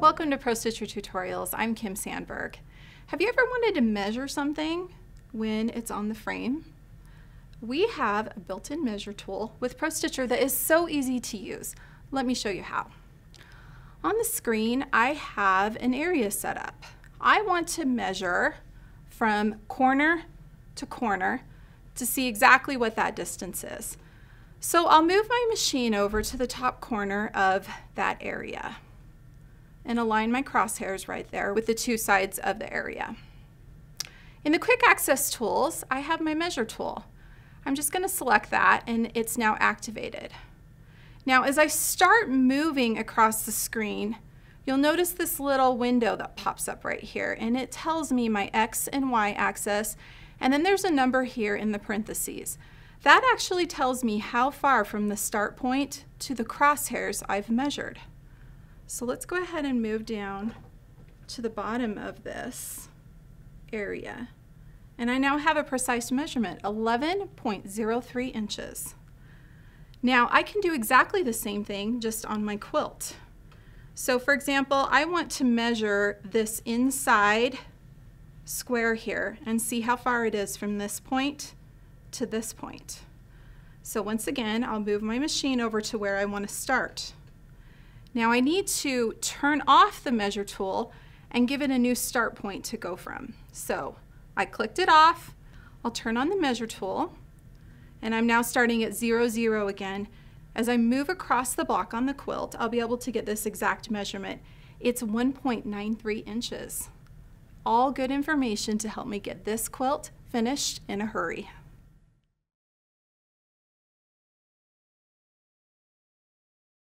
Welcome to Pro Stitcher Tutorials. I'm Kim Sandberg. Have you ever wanted to measure something when it's on the frame? We have a built-in measure tool with Pro Stitcher that is so easy to use. Let me show you how. On the screen, I have an area set up. I want to measure from corner to corner to see exactly what that distance is. So I'll move my machine over to the top corner of that area and align my crosshairs right there with the two sides of the area. In the quick access tools, I have my measure tool. I'm just going to select that and it's now activated. Now as I start moving across the screen, you'll notice this little window that pops up right here and it tells me my X and Y axis and then there's a number here in the parentheses. That actually tells me how far from the start point to the crosshairs I've measured. So let's go ahead and move down to the bottom of this area. And I now have a precise measurement, 11.03 inches. Now I can do exactly the same thing just on my quilt. So for example, I want to measure this inside square here and see how far it is from this point to this point. So once again, I'll move my machine over to where I want to start. Now I need to turn off the measure tool and give it a new start point to go from. So I clicked it off, I'll turn on the measure tool, and I'm now starting at zero, zero again. As I move across the block on the quilt, I'll be able to get this exact measurement. It's 1.93 inches. All good information to help me get this quilt finished in a hurry.